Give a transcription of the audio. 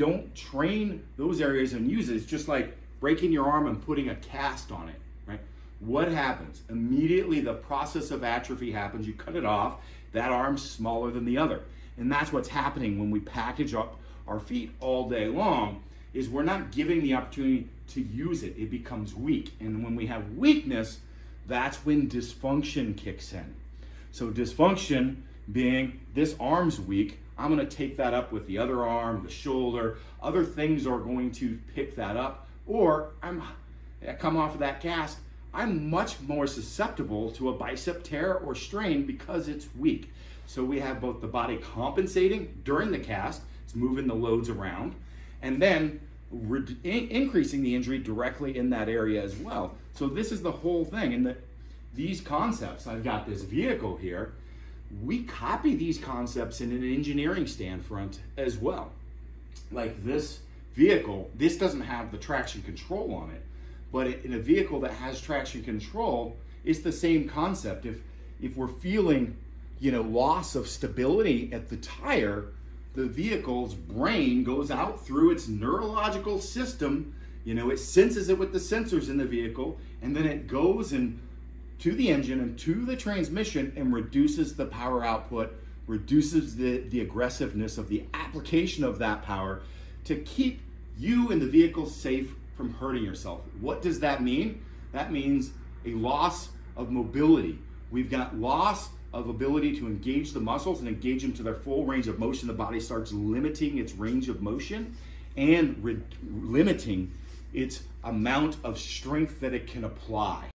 don't train those areas and use it, it's just like breaking your arm and putting a cast on it, right? What happens? Immediately the process of atrophy happens. You cut it off, that arm's smaller than the other. And that's what's happening when we package up our feet all day long is we're not giving the opportunity to use it. It becomes weak. And when we have weakness, that's when dysfunction kicks in. So dysfunction being this arm's weak, I'm gonna take that up with the other arm, the shoulder, other things are going to pick that up, or I'm, I come off of that cast, I'm much more susceptible to a bicep tear or strain because it's weak. So we have both the body compensating during the cast, it's moving the loads around, and then increasing the injury directly in that area as well. So this is the whole thing. And the, these concepts, I've got this vehicle here, we copy these concepts in an engineering stand front as well. Like this vehicle, this doesn't have the traction control on it, but in a vehicle that has traction control, it's the same concept. If, if we're feeling, you know, loss of stability at the tire, the vehicle's brain goes out through its neurological system, you know, it senses it with the sensors in the vehicle, and then it goes and to the engine and to the transmission and reduces the power output, reduces the, the aggressiveness of the application of that power to keep you and the vehicle safe from hurting yourself. What does that mean? That means a loss of mobility. We've got loss of ability to engage the muscles and engage them to their full range of motion. The body starts limiting its range of motion and limiting its amount of strength that it can apply.